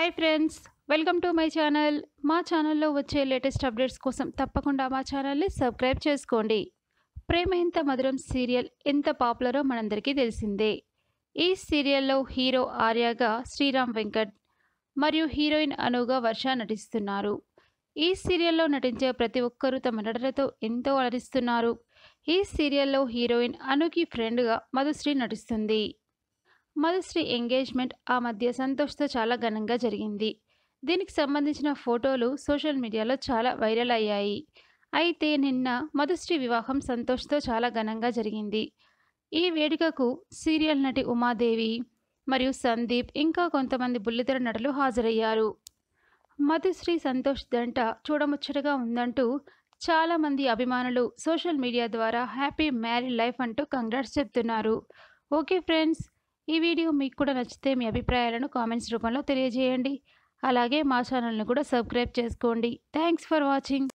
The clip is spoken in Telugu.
Hi friends welcome to my channel మా ఛానల్లో వచ్చే లేటెస్ట్ అప్డేట్స్ కోసం తప్పకుండా మా ఛానల్ని సబ్స్క్రైబ్ చేసుకోండి. ప్రేమ ఎంత మధురం సీరియల్ ఎంత పాపులరో మనందరికీ తెలిసిందే. ఈ సీరియల్లో హీరో ఆర్యాగా శ్రీరామ్ వెంకట్ మరియు హీరోయిన్ అనుగా వర్ష నటిస్తున్నారు. ఈ సీరియల్లో నటించే ప్రతి ఒక్కరూ తమ నటనతో ఎంతో అలరిస్తున్నారు ఈ సీరియల్లో హీరోయిన్ అనుకి ఫ్రెండ్గా మధుశ్రీ నటిస్తుంది. మధుశ్రీ ఎంగేజ్మెంట్ ఆ మధ్య సంతోష్తో చాలా ఘనంగా జరిగింది. దీనికి సంబంధించిన ఫోటోలు సోషల్ మీడియాలో చాలా వైరల్ అయ్యాయి. అయితే నిన్న మధుశ్రీ వివాహం సంతోష్తో చాలా ఘనంగా జరిగింది. ఈ వేడుకకు సీరియల్ నటి ఉమాదేవి మరియు సందీప్ ఇంకా కొంతమంది బుల్లితెర నటులు హాజరయ్యారు. మధుశ్రీ సంతోష్ దంట చూడముచ్చటగా ఉందంటూ చాలామంది అభిమానులు సోషల్ మీడియా ద్వారా హ్యాపీ మ్యారీడ్ లైఫ్ అంటూ కంగ్రాట్స్ చెప్తున్నారు. ఓకే ఫ్రెండ్స్ ఈ వీడియో మీకు కూడా నచ్చితే మీ అభిప్రాయాలను కామెంట్స్ రూపంలో తెలియజేయండి. అలాగే మా ఛానల్ని కూడా సబ్స్క్రైబ్ చేసుకోండి. Thanks for watching.